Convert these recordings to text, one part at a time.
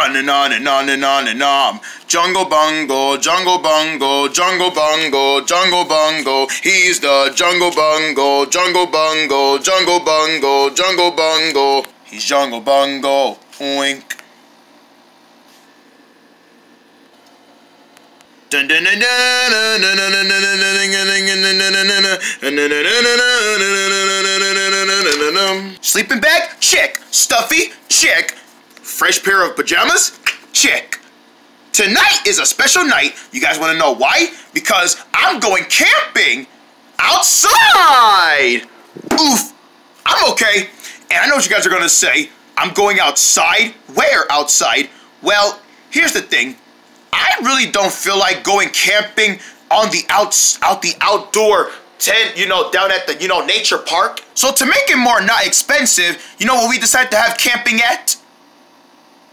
On and on and on and on and on. Jungle Bungle, Jungle Bungle, Jungle Bungle, Jungle Bungle. He's the Jungle Bungle, Jungle Bungle, Jungle Bungle, Jungle Bungle. He's Jungle Bungle. Oink. Dun dun dun dun dun dun dun dun dun Sleeping bag? Check. Stuffy? Check. Fresh pair of pajamas? Check. Tonight is a special night. You guys want to know why? Because I'm going camping outside. Oof. I'm okay. And I know what you guys are going to say. I'm going outside. Where outside? Well, here's the thing. I really don't feel like going camping on the outs out the outdoor tent, you know, down at the, you know, nature park. So to make it more not expensive, you know what we decided to have camping at?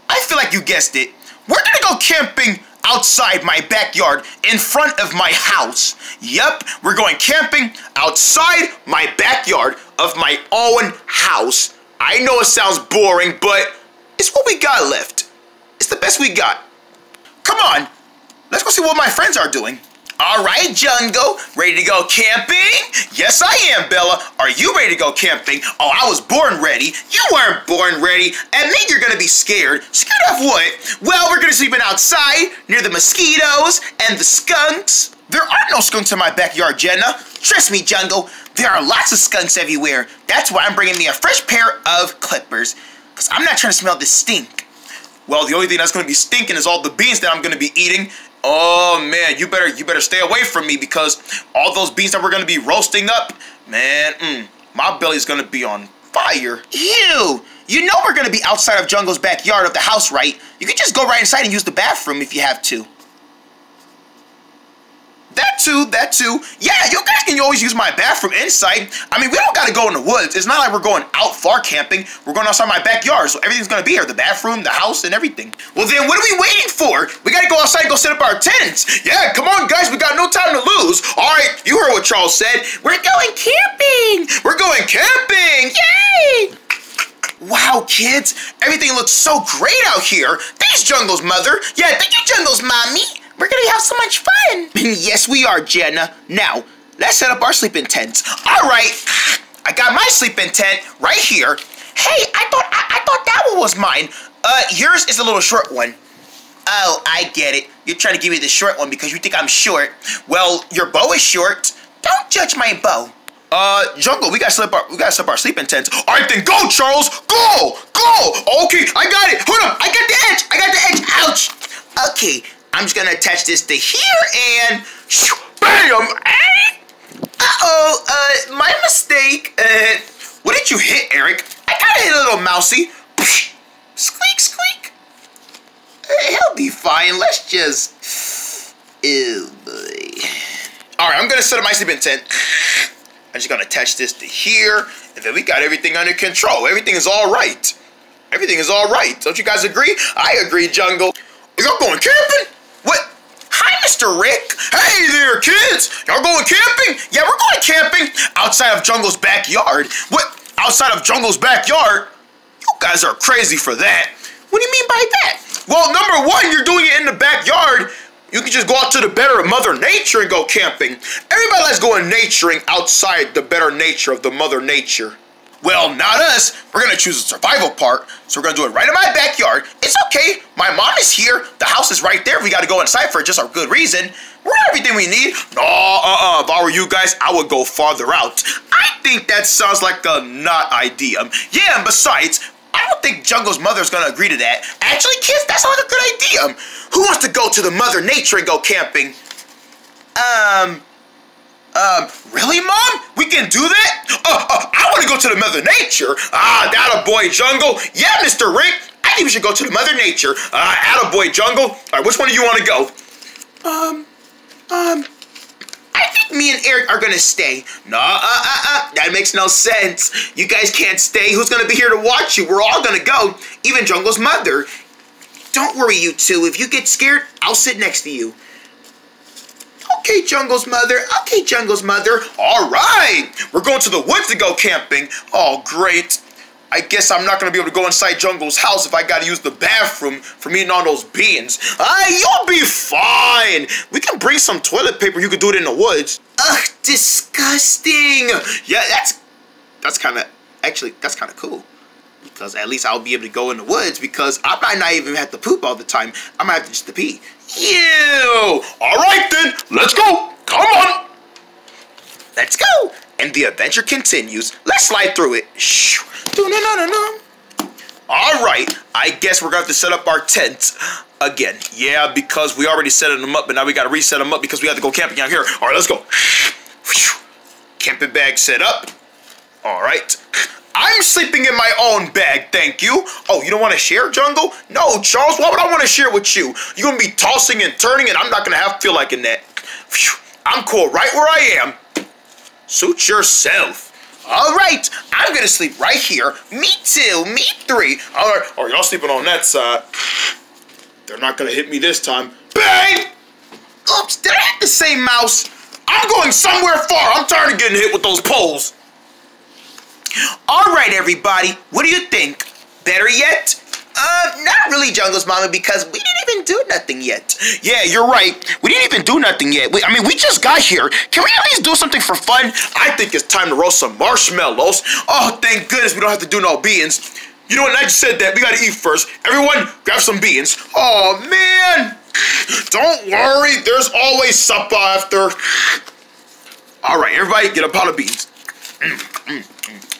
I feel like you guessed it. We're gonna go camping outside my backyard in front of my house. Yep, we're going camping outside my backyard of my own house. I know it sounds boring, but it's what we got left. It's the best we got. Come on, let's go see what my friends are doing. All right, Jungle, ready to go camping? Yes, I am, Bella. Are you ready to go camping? Oh, I was born ready. You weren't born ready. And then you're gonna be scared. Scared of what? Well, we're gonna sleep in outside near the mosquitoes and the skunks. There are no skunks in my backyard, Jenna. Trust me, Jungle. There are lots of skunks everywhere. That's why I'm bringing me a fresh pair of clippers. Because I'm not trying to smell the stink. Well, the only thing that's to be stinking is all the beans that I'm to be eating Oh man, you better you better stay away from me because all those beans that we're gonna be roasting up, man, mm, my belly's gonna be on fire. Ew! You know we're gonna be outside of Jungle's backyard of the house, right? You can just go right inside and use the bathroom if you have to. That too, that too. Yeah, you guys can always use my bathroom inside. I mean, we don't gotta go in the woods. It's not like we're going out far camping. We're going outside my backyard, so everything's gonna be here. The bathroom, the house, and everything. Well then, what are we waiting for? We gotta go outside and go set up our tents. Yeah, come on guys, we got no time to lose. All right, you heard what Charles said. We're going camping. We're going camping. Yay! Wow, kids, everything looks so great out here. Thanks, Jungle's mother. Yeah, thank you, Jungle's mommy. We're gonna have so much fun. yes, we are, Jenna. Now, let's set up our sleeping tents. All right, I got my sleeping tent right here. Hey, I thought I, I thought that one was mine. Uh, yours is a little short one. Oh, I get it. You're trying to give me the short one because you think I'm short. Well, your bow is short. Don't judge my bow. Uh, Jungle, we gotta slip our we gotta slip our sleeping tents. All right, then go, Charles. Go, go. Okay, I got it. Hold on, I got the edge. I got the edge. Ouch. Okay, I'm just gonna attach this to here and bam! Uh-oh, uh, my mistake. Uh, what did you hit, Eric? I kinda hit a little mousy. Squeak, squeak. Uh, he'll be fine. Let's just... Ew, boy. Alright, I'm gonna set up my sleeping tent. I'm just gonna attach this to here, and then we got everything under control. Everything is all right. Everything is all right. Don't you guys agree? I agree, Jungle. Y'all going camping? What? Hi, Mr. Rick. Hey there, kids. Y'all going camping? Yeah, we're going camping outside of Jungle's backyard. What? Outside of Jungle's backyard? You guys are crazy for that. What do you mean by that? Well, number one, you're doing it in the backyard. You can just go out to the better of Mother Nature and go camping. Everybody likes going naturing outside the better nature of the Mother Nature. Well, not us. We're gonna choose the survival part, so we're gonna do it right in my backyard. It's okay. My mom is here. The house is right there. We gotta go inside for just a good reason. We're everything we need. No, uh-uh. If I were you guys, I would go farther out. I think that sounds like a not idea. Yeah, and besides, I don't think Jungle's mother's gonna agree to that. Actually, kids, that sounds like a good idea. Who wants to go to the Mother Nature and go camping? Um, um, really, Mom? We can do that? Uh, uh, To go to the Mother Nature. Ah, that a boy, Jungle. Yeah, Mr. Rick. I think we should go to the Mother Nature. Ah, Uh, boy, Jungle. All right, which one do you want to go? Um, um, I think me and Eric are gonna stay. No, uh, uh, uh, that makes no sense. You guys can't stay. Who's gonna be here to watch you? We're all gonna go. Even Jungle's mother. Don't worry, you two. If you get scared, I'll sit next to you. Okay, Jungle's mother. Okay, Jungle's mother. All right. We're going to the woods to go camping. Oh, great. I guess I'm not gonna be able to go inside Jungle's house if I gotta use the bathroom from eating all those beans. Ah, you'll be fine. We can bring some toilet paper. You could do it in the woods. Ugh, disgusting. Yeah, that's that's kind of actually that's kind of cool because at least I'll be able to go in the woods because I might not even have to poop all the time. I might have to just to pee. Ew! All right then, let's go. Come on. Let's go. And the adventure continues. Let's slide through it. Shoo. All right, I guess we're to have to set up our tent again. Yeah, because we already set them up, but now we got to reset them up because we have to go camping out here. All right, let's go. Camping bag set up. All right. I'm sleeping in my own bag, thank you. Oh, you don't want to share, Jungle? No, Charles, why would I want to share with you? You're going to be tossing and turning, and I'm not going to have to feel like in that. I'm cool right where I am. Suit yourself. All right, I'm gonna sleep right here. Me two, me three. All right, oh, y'all sleeping on that side. They're not gonna hit me this time. Bang! Oops, did I hit the same mouse? I'm going somewhere far. I'm tired of getting hit with those poles. All right, everybody, what do you think? Better yet? Uh, not really, Jungle's Mama, because we didn't even do nothing yet. Yeah, you're right. We didn't even do nothing yet. We, I mean, we just got here. Can we at least do something for fun? I think it's time to roast some marshmallows. Oh, thank goodness we don't have to do no beans. You know what? I just said that. We gotta eat first. Everyone, grab some beans. Oh, man. Don't worry. There's always supper after. All right, everybody, get a pot of beans. Mm, mm, mm.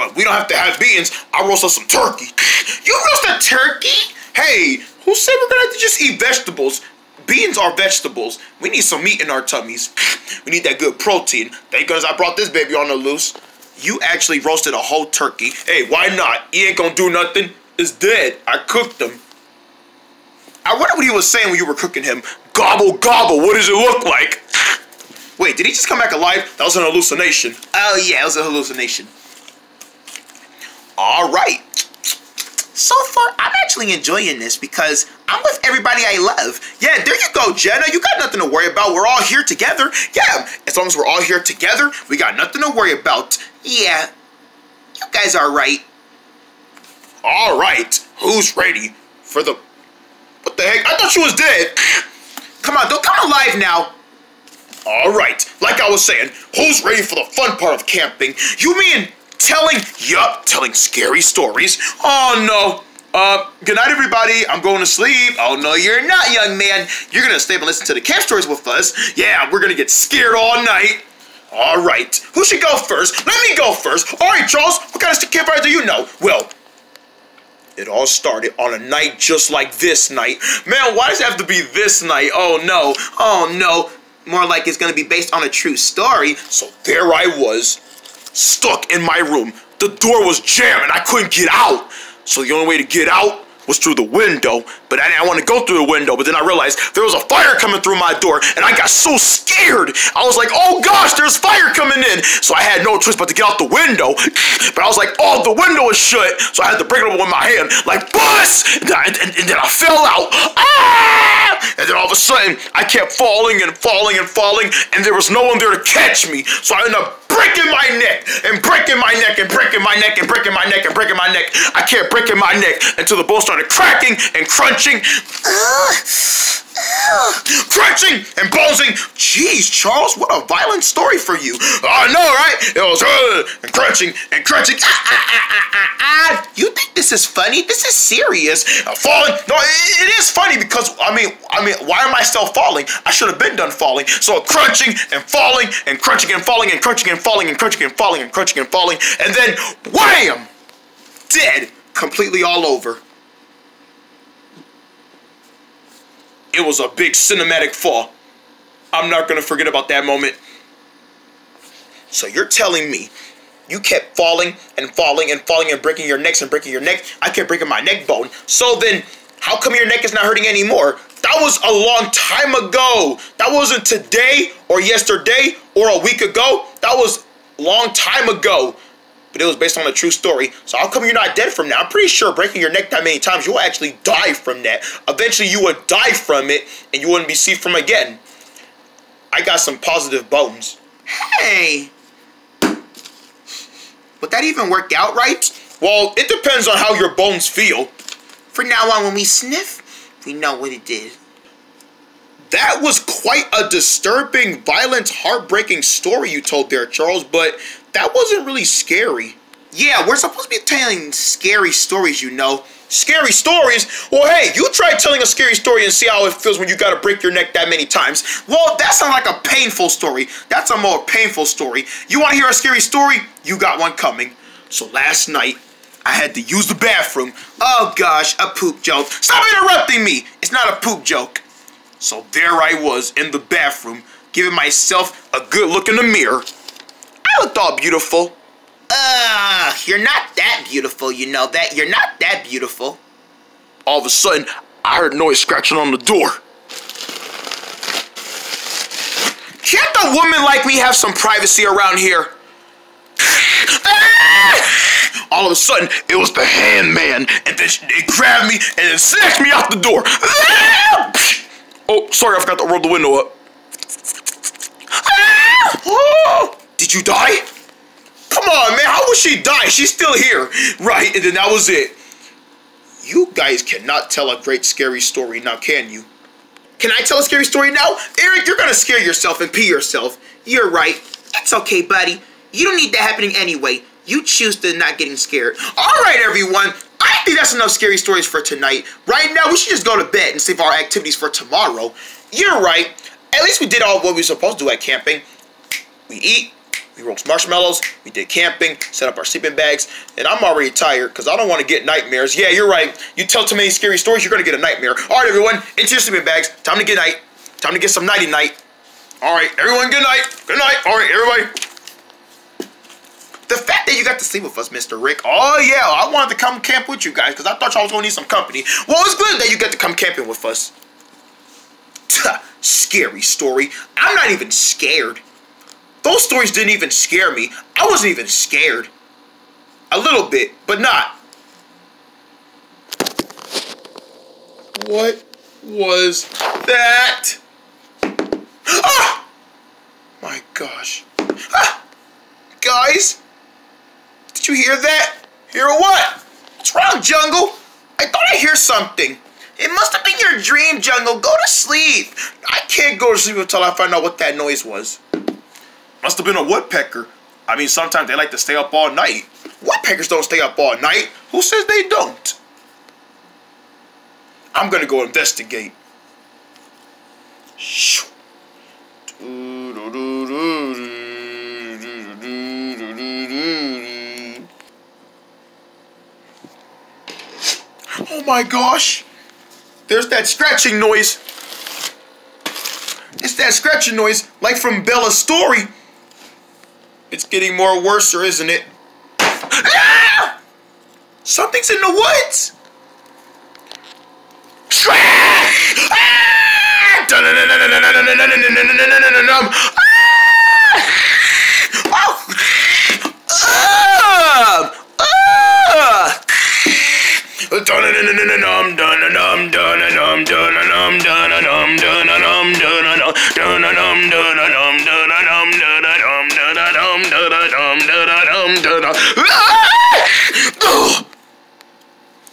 But we don't have to have beans. I roasted some turkey. You roast a turkey? Hey, who said we're gonna have to just eat vegetables? Beans are vegetables. We need some meat in our tummies. We need that good protein. Thank goodness I brought this baby on the loose. You actually roasted a whole turkey. Hey, why not? He ain't gonna do nothing. It's dead. I cooked him. I wonder what he was saying when you were cooking him. Gobble, gobble, what does it look like? Wait, did he just come back alive? That was an hallucination. Oh yeah, it was a hallucination. All right. So far, I'm actually enjoying this because I'm with everybody I love. Yeah, there you go, Jenna. You got nothing to worry about. We're all here together. Yeah, as long as we're all here together, we got nothing to worry about. Yeah, you guys are right. All right, who's ready for the... What the heck? I thought she was dead. Come on, don't come alive now. All right, like I was saying, who's ready for the fun part of camping? You mean telling, yup, telling scary stories. Oh no. Uh, good night, everybody. I'm going to sleep. Oh, no, you're not, young man. You're going to stay and listen to the camp stories with us. Yeah, we're going to get scared all night. All right. Who should go first? Let me go first. All right, Charles. What kind of campfire do you know? Well, it all started on a night just like this night. Man, why does it have to be this night? Oh, no. Oh, no. More like it's going to be based on a true story. So there I was stuck in my room. The door was jammed and I couldn't get out. So the only way to get out was through the window, but I didn't want to go through the window. But then I realized there was a fire coming through my door, and I got so scared. I was like, oh gosh, there's fire coming in. So I had no choice but to get out the window. But I was like, oh, the window is shut. So I had to break it open with my hand, like, bus! And then I, and, and then I fell out. Ah! And then all of a sudden, I kept falling and falling and falling, and there was no one there to catch me. So I ended up breaking my neck and breaking my neck and breaking my neck and breaking my neck and breaking my neck. I kept breaking my neck until the bone started cracking and crunching. crunching and bonesing. Jeez, Charles, what a violent story for you. I know, right? It was uh, and crunching and crunching. Ah, ah, ah, you think this is funny? This is serious. Uh, falling? No, it, it is funny because I mean, I mean, why am I still falling? I should have been done falling. So crunching and falling and crunching and falling and crunching and falling and crunching and falling and crunching and falling, and then wham, dead, completely all over. It was a big cinematic fall. I'm not gonna forget about that moment. So you're telling me you kept falling and falling and falling and breaking your necks and breaking your neck. I kept breaking my neck bone. So then, how come your neck is not hurting anymore? That was a long time ago. That wasn't today or yesterday or a week ago. That was long time ago but it was based on a true story. So how come you're not dead from that? I'm pretty sure breaking your neck that many times, you will actually die from that. Eventually, you would die from it, and you wouldn't be seen from again. I got some positive bones. Hey! Would that even work out right? Well, it depends on how your bones feel. For now on, when we sniff, we know what it did. That was quite a disturbing, violent, heartbreaking story you told there, Charles, but that wasn't really scary. Yeah, we're supposed to be telling scary stories, you know. Scary stories? Well, hey, you try telling a scary story and see how it feels when you gotta break your neck that many times. Well, that sounds like a painful story. That's a more painful story. You wanna hear a scary story? You got one coming. So last night, I had to use the bathroom. Oh gosh, a poop joke. Stop interrupting me! It's not a poop joke. So there I was in the bathroom, giving myself a good look in the mirror. I looked all beautiful. Ugh, you're not that beautiful, you know that. You're not that beautiful. All of a sudden, I heard noise scratching on the door. Can't a woman like me have some privacy around here? All of a sudden, it was the handman, and then it grabbed me and then snatched me out the door. Oh, sorry, I forgot to roll the window up. Ah! Oh! Did you die? Come on, man, how would she die? She's still here. Right, and then that was it. You guys cannot tell a great scary story now, can you? Can I tell a scary story now? Eric, you're gonna scare yourself and pee yourself. You're right. It's okay, buddy. You don't need that happening anyway. You choose to not getting scared. All right, everyone. I think that's enough scary stories for tonight. Right now, we should just go to bed and save our activities for tomorrow. You're right. At least we did all what we were supposed to do at camping. We eat, we roast marshmallows, we did camping, set up our sleeping bags, and I'm already tired because I don't want to get nightmares. Yeah, you're right. You tell too many scary stories, you're going to get a nightmare. All right, everyone, into your sleeping bags. Time to get night. Time to get some nighty-night. All right, everyone, good night. Good night. All right, everybody. The fact that you got to sleep with us, Mr. Rick. Oh, yeah, I wanted to come camp with you guys because I thought y'all was going to need some company. Well, it's good that you get to come camping with us. Scary story. I'm not even scared. Those stories didn't even scare me. I wasn't even scared. A little bit, but not. What was that? Ah! My gosh. Ah! Guys, did you hear that? Hear what? What's wrong, Jungle? I thought I hear something. It must have been your dream, Jungle. Go to sleep. I can't go to sleep until I find out what that noise was. Must have been a woodpecker. I mean, sometimes they like to stay up all night. Woodpeckers don't stay up all night. Who says they don't? I'm gonna go investigate. Oh my gosh! There's that scratching noise. It's that scratching noise, like from Bella's story. It's getting more worse, isn't it? Ah! Something's in the woods!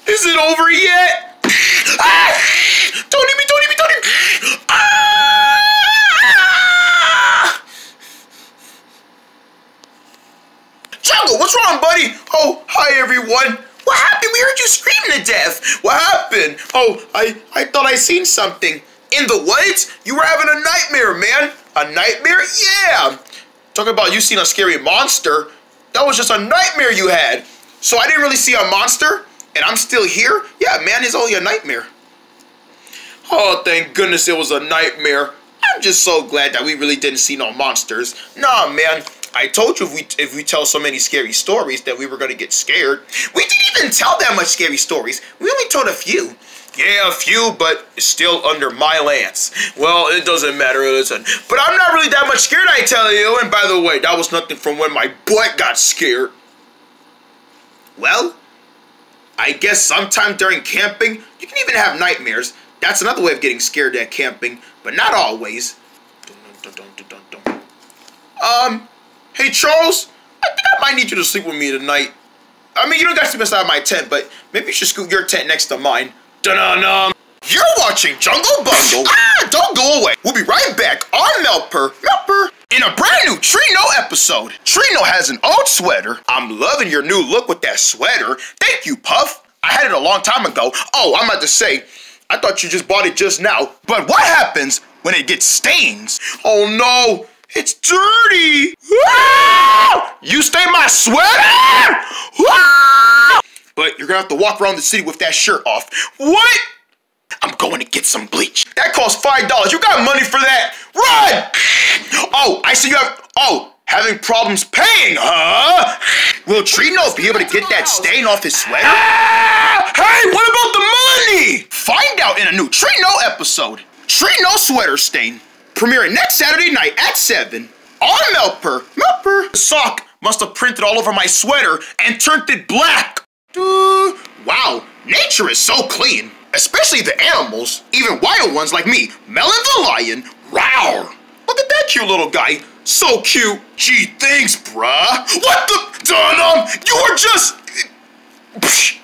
Is it over yet? Ah! Don't eat me, don't eat me, don't eat me! Ah! What's wrong, buddy? Oh, hi, everyone. What happened? We heard you screaming to death. What happened? Oh, I, I thought I seen something. In the woods? You were having a nightmare, man. A nightmare? Yeah. Talking about you seen a scary monster. That was just a nightmare you had. So I didn't really see a monster, and I'm still here? Yeah, man, it's only a nightmare. Oh, thank goodness it was a nightmare. I'm just so glad that we really didn't see no monsters. Nah, man. I told you if we if we tell so many scary stories that we were gonna get scared. We didn't even tell that much scary stories. We only told a few. Yeah, a few, but still under my lance. Well, it doesn't matter, listen. But I'm not really that much scared, I tell you. And by the way, that was nothing from when my butt got scared. Well, I guess sometime during camping, you can even have nightmares. That's another way of getting scared at camping, but not always. Um, hey Charles, I think I might need you to sleep with me tonight. I mean, you don't got to sleep inside my tent, but maybe you should scoot your tent next to mine. Dun-dun-dun. You're watching Jungle Bungle. ah, don't go away. We'll be right back on Meltpur. Meltpur. In a brand new Trino episode. Trino has an old sweater. I'm loving your new look with that sweater. Thank you, Puff. I had it a long time ago. Oh, I'm about to say, I thought you just bought it just now. But what happens when it gets stains? Oh no, it's dirty. Ah! You stain my sweater? Ah! But you're gonna have to walk around the city with that shirt off. What? I'm going to get some bleach. That costs five dollars. You got money for that? Run! Oh, I see you have. Oh, having problems paying, huh? Will Trino be able to get that stain off his sweater? Ah! Hey, what about the money? Find out in a new Trino episode. Trino sweater stain, premiering next Saturday night at seven on Meltpur. Meltpur. The sock must have printed all over my sweater and turned it black. Wow, nature is so clean especially the animals, even wild ones like me, Melon the lion, Rawr. Look at that cute little guy. So cute. Gee, thanks, bruh. What the? Dunham, you were just...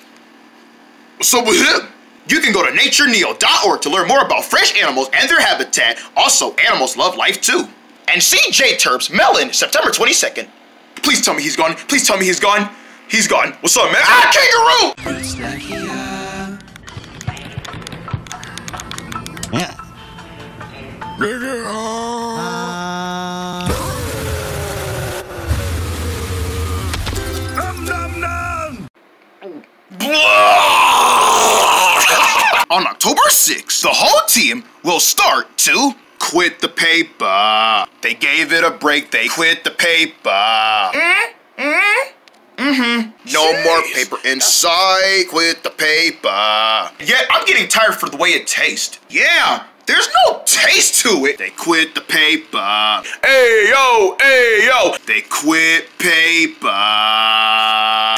What's up with him? You can go to natureneo.org to learn more about fresh animals and their habitat. Also, animals love life too. And see J Terps Melon September 22nd. Please tell me he's gone. Please tell me he's gone. He's gone. What's up, man? Ah, kangaroo! Yeah. On October 6th, the whole team will start to quit the paper. They gave it a break, they quit the paper. Mm, mm. Mm-hmm. No Jeez. more paper inside. Quit the paper. Yeah, I'm getting tired for the way it tastes. Yeah, there's no taste to it. They quit the paper. Hey yo, hey yo. They quit paper. Ah,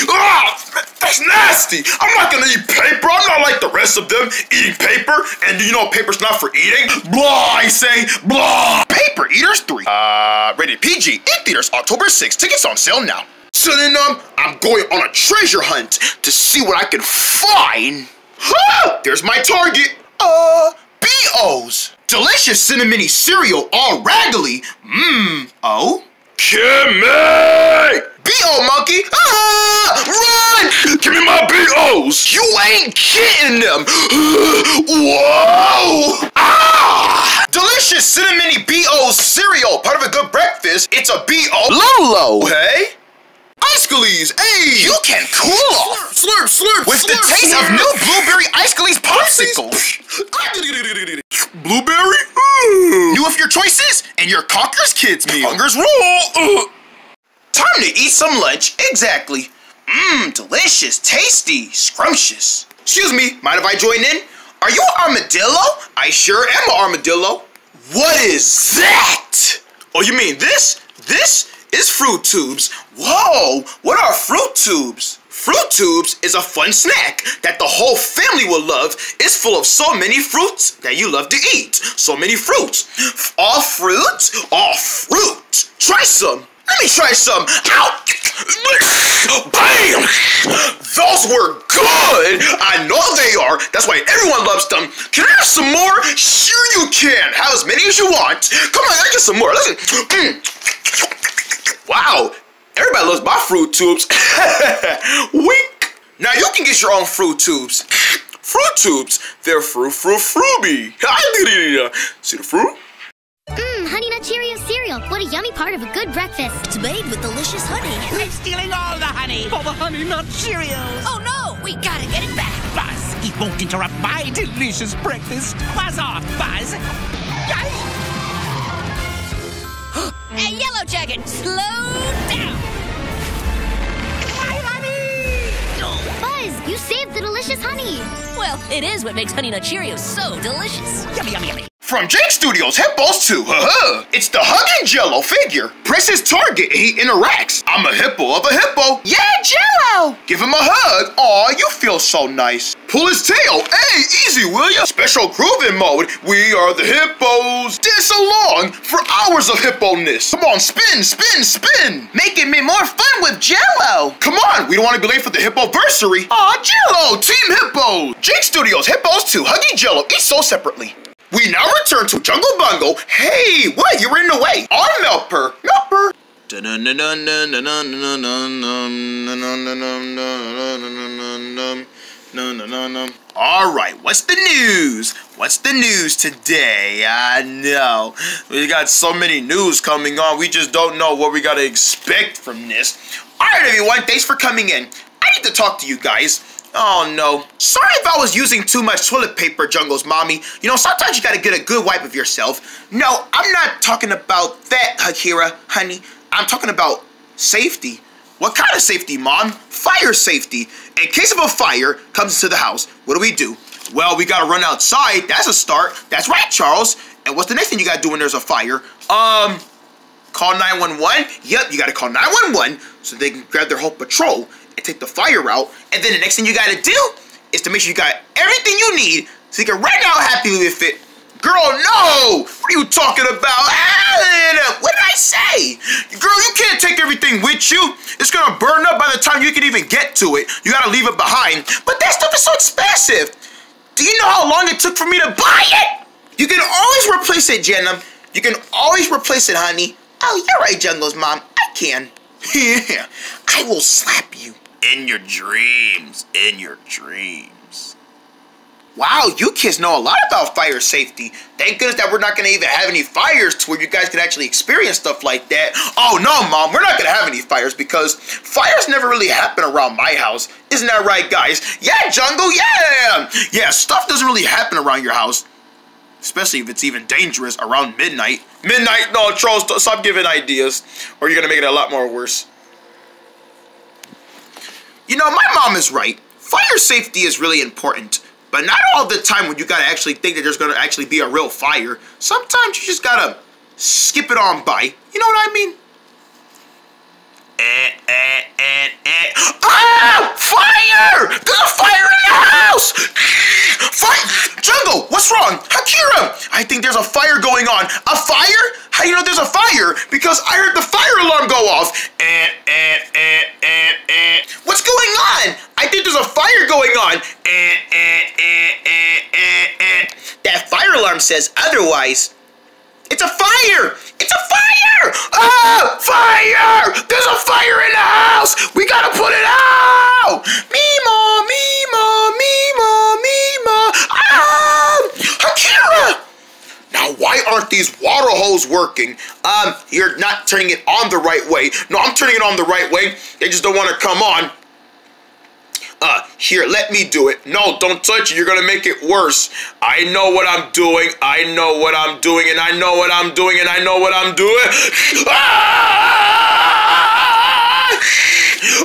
that's nasty. I'm not gonna eat paper. I'm not like the rest of them eating paper. And you know paper's not for eating. Blah, I say, blah. Paper Eaters 3. Uh, rated PG. In theaters October 6th. Tickets on sale now. Suddenly, um, I'm going on a treasure hunt to see what I can find. Ha! There's my target. Uh, B.O.'s. Delicious cinnamon cereal, all raggedy. Mmm. Oh? Kimmy! B.O. monkey! Ah! Run! Give me my B.O.'s! You ain't getting them! Whoa! Ah! Delicious cinnamon B.O.'s cereal, part of a good breakfast. It's a B.O. Lolo! Hey? Iceklees, hey! You can cool off! Slurp, slurp, slurp With slurp, the taste slurp. of new blueberry Ice Iceklees popsicles! blueberry? Ooh. New of your choices, and your Conker's Kids meal. Hunger's rule! Time to eat some lunch, exactly. Mmm, delicious, tasty, scrumptious. Excuse me, mind if I join in? Are you an armadillo? I sure am an armadillo. What is that? Oh, you mean this? This is Fruit Tubes. Whoa, what are Fruit Tubes? Fruit Tubes is a fun snack that the whole family will love. It's full of so many fruits that you love to eat. So many fruits. All fruit, all fruit. Try some. Let me try some. Ow! Bam! Those were good! I know they are. That's why everyone loves them. Can I have some more? Sure you can. Have as many as you want. Come on, I get some more. Listen. Mm. Wow, everybody loves my Fruit Tubes. Wink. Now you can get your own Fruit Tubes. Fruit Tubes, they're fruit, fruit, fruity. See the fruit? Mmm, Honey Nut Cheerio cereal. What a yummy part of a good breakfast. It's made with delicious honey. I'm stealing all the honey for the Honey Nut Cheerios. Oh no, we gotta get it back. Buzz, it won't interrupt my delicious breakfast. Buzz off, Buzz. Yikes. Yellow Jacket, slow down! My honey! Buzz, you saved the delicious honey. Well, it is what makes Honey Nut Cheerios so delicious. Yummy, yummy, yummy. From Jake Studios, Hippos 2, haha. It's the Hugging Jello figure. Press his target and he interacts. I'm a hippo of a hippo. Yeah, Jello. Give him a hug. Aw, you feel so nice. Pull his tail. Hey, easy, will ya? Special grooving mode. We are the hippos. Dance along for hours of hippo-ness. Come on, spin, spin, spin. Making me more fun with Jello. Come on, we don't want to be late for the hippoversary. Aw, Jello, oh, Team hippos. Jake Studios, Hippos 2, Huggy Jello, eat so separately. We now return to Jungle Bungle. Hey, what? You were in the way. On Melper. Melper. All right, what's the news? What's the news today? I know. We got so many news coming on, we just don't know what we gotta expect from this. All right, everyone, thanks for coming in. I need to talk to you guys. Oh no. Sorry if I was using too much toilet paper, Jungle's mommy. You know, sometimes you gotta get a good wipe of yourself. No, I'm not talking about that, Akira, honey. I'm talking about safety. What kind of safety, mom? Fire safety. In case of a fire comes into the house, what do we do? Well, we gotta run outside. That's a start. That's right, Charles. And what's the next thing you gotta do when there's a fire? Um, call 911? Yep, you gotta call 911 so they can grab their whole patrol take the fire route. And then the next thing you gotta do is to make sure you got everything you need so you can run out happily with it. Girl, no! What are you talking about? Ah, what did I say? Girl, you can't take everything with you. It's gonna burn up by the time you can even get to it. You gotta leave it behind. But that stuff is so expensive. Do you know how long it took for me to buy it? You can always replace it, Jenna. You can always replace it, honey. Oh, you're right, Jungle's mom. I can. Yeah, I will slap you. In your dreams. In your dreams. Wow, you kids know a lot about fire safety. Thank goodness that we're not going to even have any fires to where you guys can actually experience stuff like that. Oh, no, Mom, we're not going to have any fires because fires never really happen around my house. Isn't that right, guys? Yeah, Jungle, yeah! Yeah, stuff doesn't really happen around your house. Especially if it's even dangerous around midnight. Midnight? No, Charles, stop giving ideas. Or you're to make it a lot more worse. You know, my mom is right. Fire safety is really important. But not all the time when you gotta actually think that there's gonna actually be a real fire. Sometimes you just gotta skip it on by. You know what I mean? Eh, eh, eh, eh. Ah! Fire! There's a fire in the house! Fire! Jungle, what's wrong? Akira! I think there's a fire going on. A fire? How you know there's a fire? Because I heard the fire alarm go off. Eh, eh, eh, eh. What's going on? I think there's a fire going on. Eh, eh, eh, eh, eh, eh. That fire alarm says otherwise. It's a fire! It's a fire! Ah! Fire! There's a fire in the house! We gotta working? Um, you're not turning it on the right way. No, I'm turning it on the right way. They just don't want to come on. Uh, here, let me do it. No, don't touch it. You're gonna make it worse. I know what I'm doing. I know what I'm doing, and I know what I'm doing, and I know what I'm doing.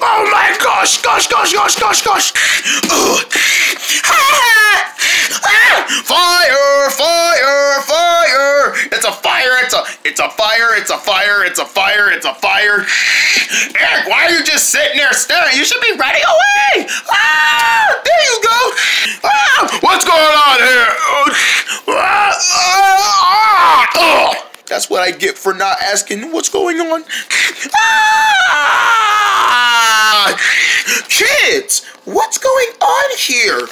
Oh my gosh, gosh, gosh, gosh, gosh, gosh. Ah! Ah! Fire, fire, fire. It's a fire, it's a, it's a fire, it's a fire, it's a fire, it's a fire. Eric, why are you just sitting there staring? You should be running away. Ah, there you go. Ah, what's going on here? Ah, ah, ah. That's what I get for not asking what's going on. Ah! Kids, what's going on here?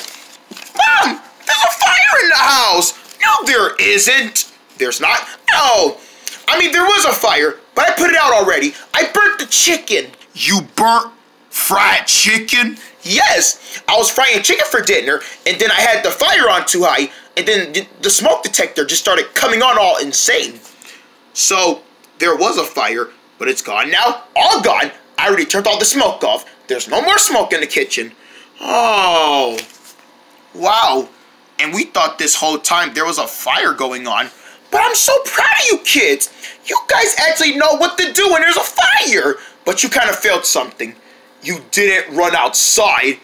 Mom, there's a fire in the house. No, there isn't. There's not. No. I mean, there was a fire, but I put it out already. I burnt the chicken. You burnt fried chicken? Yes. I was frying chicken for dinner, and then I had the fire on too high, and then the smoke detector just started coming on all insane. So there was a fire, but it's gone now. All gone. I already turned all the smoke off. There's no more smoke in the kitchen. Oh. Wow. And we thought this whole time there was a fire going on. But I'm so proud of you kids. You guys actually know what to do when there's a fire. But you kind of failed something. You didn't run outside.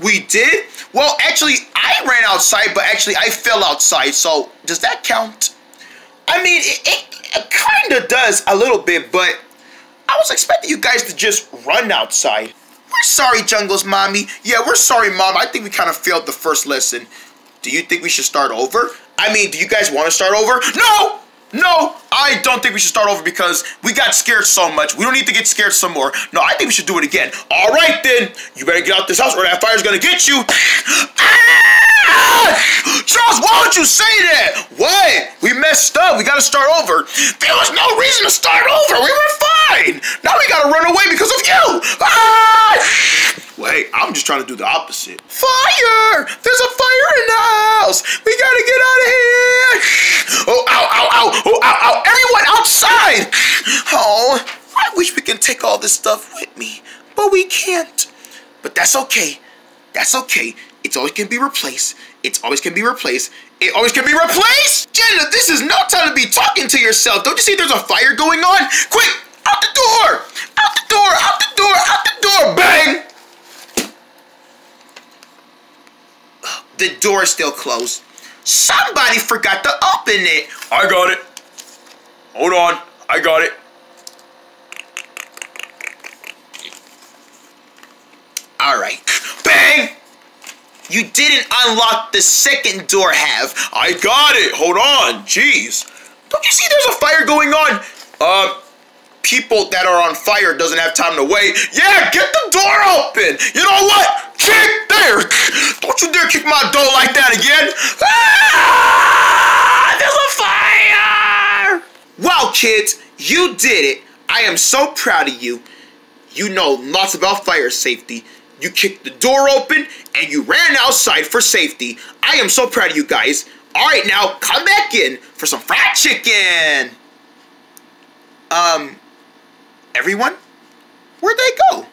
We did? Well, actually, I ran outside, but actually, I fell outside. So, does that count? I mean, it, it, it kind of does a little bit, but I was expecting you guys to just run outside. We're sorry, Jungle's mommy. Yeah, we're sorry, mom. I think we kind of failed the first lesson. Do you think we should start over? I mean, do you guys want to start over? No! No, I don't think we should start over because we got scared so much. We don't need to get scared some more. No, I think we should do it again. All right, then. You better get out this house or that fire's going to get you. Ah! Charles, why would you say that? What? We messed up. We got to start over. There was no reason to start over. We were fine. Now we got to run away because of you. Ah! Wait, I'm just trying to do the opposite. Fire! There's a fire in the house! We gotta get out of here! Oh, ow, ow, ow! Oh, ow, ow! Everyone outside! Oh, I wish we can take all this stuff with me, but we can't. But that's okay. That's okay. It's always can be replaced. It's always can be replaced. It always can be replaced! Jenna, this is no time to be talking to yourself. Don't you see there's a fire going on? Quick! Out the door! Out the door! Out the door! Out the door! Bang! The door is still closed. Somebody forgot to open it. I got it. Hold on. I got it. All right. Bang! You didn't unlock the second door have. I got it. Hold on. Jeez. Don't you see there's a fire going on? Uh, people that are on fire doesn't have time to wait. Yeah, get the door open. You know what? Kick there. Don't you dare kick my door like that again. Ah, there's a fire. Wow, kids, you did it. I am so proud of you. You know lots about fire safety. You kicked the door open and you ran outside for safety. I am so proud of you guys. All right, now come back in for some fried chicken. Um, everyone? Where'd they go?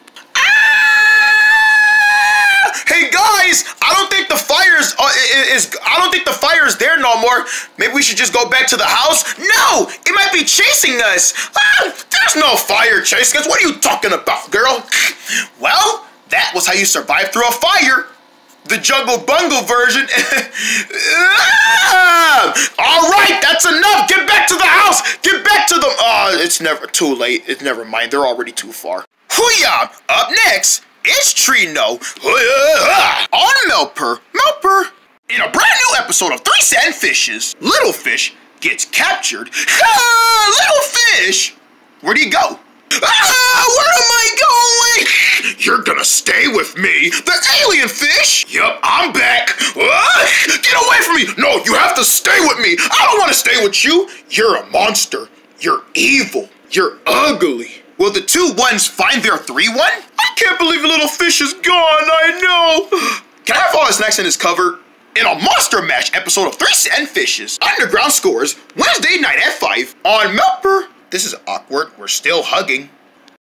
Hey guys, I don't think the fire's uh, is. I don't think the fire's there no more. Maybe we should just go back to the house. No, it might be chasing us. Ah, there's no fire chasing us. What are you talking about, girl? Well, that was how you survived through a fire. The Jungle Bungle version. Ah! All right, that's enough. Get back to the house. Get back to the. Uh, it's never too late. It's never mind. They're already too far. Hooyah! Up next is Trino on Melper. Melper. In a brand new episode of Three Cent Fishes, Little Fish gets captured. Little Fish. Where'd he go? Ah, where am I going? You're gonna stay with me, the alien fish. Yup, I'm back. Ah, get away from me. No, you have to stay with me. I don't want to stay with you. You're a monster. You're evil. You're ugly. Will the two ones find their three one? I can't believe the little fish is gone. I know. Can I have all his snacks in his cover? In a Monster Mash episode of Three Cent Fishes, Underground Scores, Wednesday night at 5 on Melper. This is awkward. We're still hugging.